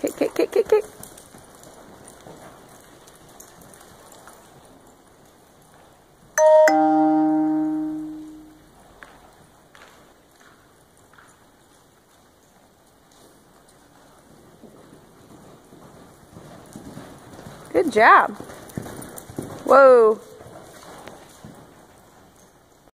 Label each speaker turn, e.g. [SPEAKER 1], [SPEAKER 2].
[SPEAKER 1] Kick, kick, kick, kick. kick. Good job. Whoa.